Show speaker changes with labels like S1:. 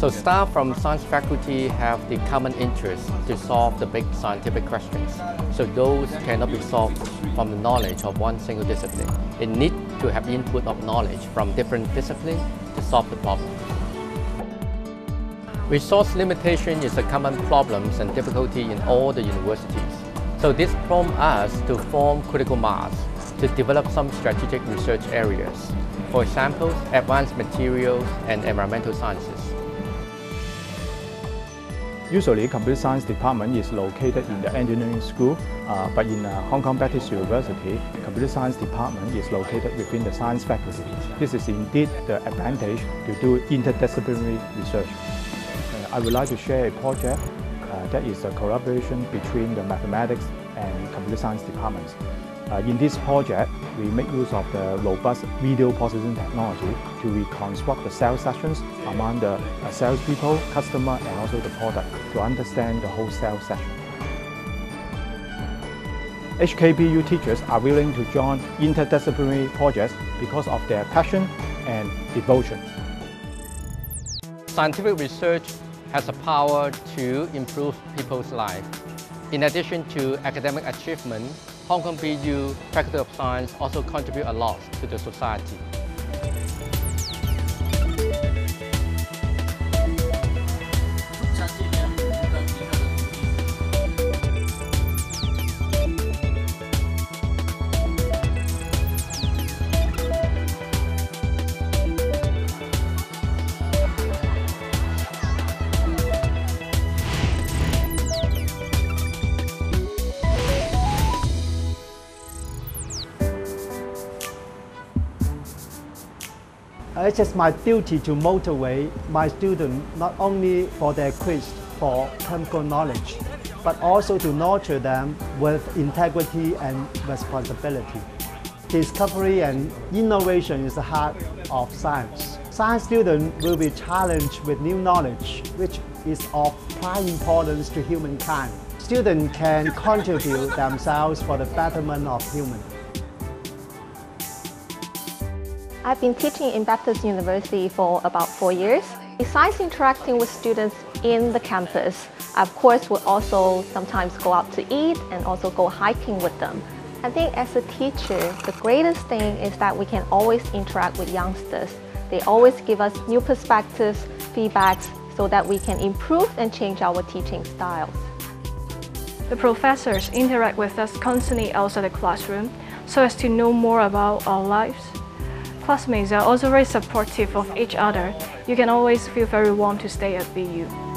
S1: So staff from science faculty have the common interest to solve the big scientific questions. So those cannot be solved from the knowledge of one single discipline. It needs to have input of knowledge from different disciplines to solve the problem. Resource limitation is a common problem and difficulty in all the universities. So this prompts us to form critical mass to develop some strategic research areas. For example, advanced materials and environmental sciences.
S2: Usually, computer science department is located in the engineering school, uh, but in uh, Hong Kong Baptist University, computer science department is located within the science faculty. This is indeed the advantage to do interdisciplinary research. Uh, I would like to share a project uh, that is a collaboration between the mathematics and computer science departments. Uh, in this project, we make use of the robust video processing technology to reconstruct the sales sessions among the uh, salespeople, customer, and also the product to understand the whole sales session. HKBU teachers are willing to join interdisciplinary projects because of their passion and devotion.
S1: Scientific research has the power to improve people's life. In addition to academic achievement, Hong Kong BU Faculty of Science also contribute a lot to the society.
S3: It's just my duty to motivate my students not only for their quest for chemical knowledge, but also to nurture them with integrity and responsibility. Discovery and innovation is the heart of science. Science students will be challenged with new knowledge, which is of prime importance to humankind. Students can contribute themselves for the betterment of humans.
S4: I've been teaching in Baptist University for about four years. Besides interacting with students in the campus, I of course will also sometimes go out to eat and also go hiking with them. I think as a teacher, the greatest thing is that we can always interact with youngsters. They always give us new perspectives, feedbacks, so that we can improve and change our teaching styles.
S5: The professors interact with us constantly outside the classroom so as to know more about our lives classmates are also very supportive of each other. You can always feel very warm to stay at BU.